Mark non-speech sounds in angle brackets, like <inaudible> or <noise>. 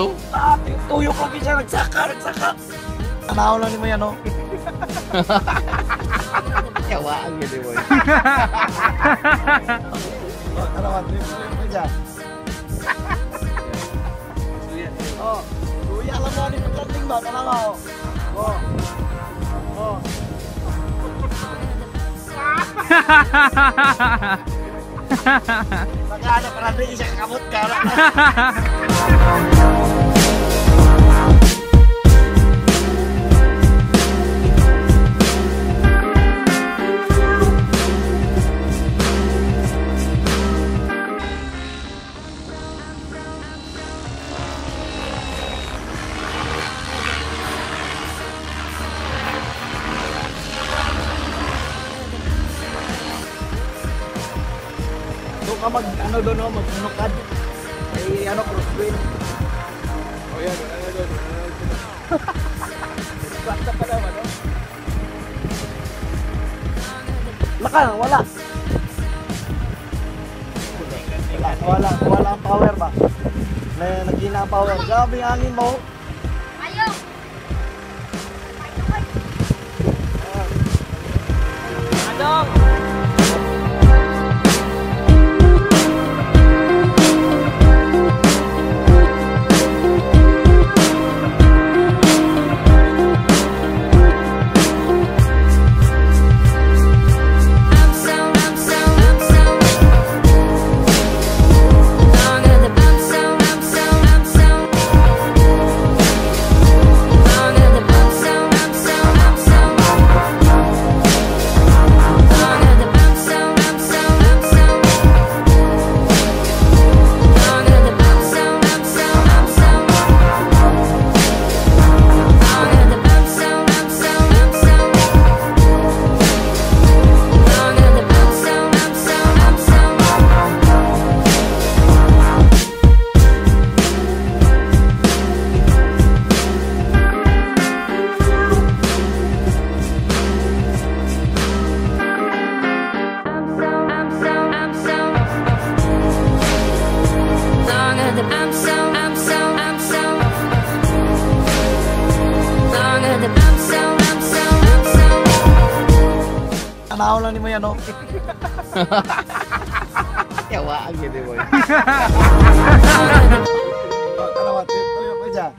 itu? Tapi tuyok lagi jangan cakar, cakar. Tahu lo nih, Mayano. Kecewa gitu, Boy. Mati, ini aja. Oh, tuh ya lo nih, penting banget mau. Oh, oh. Hahaha. Maka ada peran saya kabut kalau. <laughs> Doon mag, ano doon, no, magpunukad. Ay, ano, crosswind. Oh yan, wala na doon. <laughs> Basta pa naman, no? Laka, wala. Wala, wala, wala ang power ba? Na, nagina ang power. Grabe yung hangin mo. Ayaw! I'm Tanaw lang ni mo yan, no? Kawaan gini boy. Oh, tanawan, tuyok tuyok ka dyan.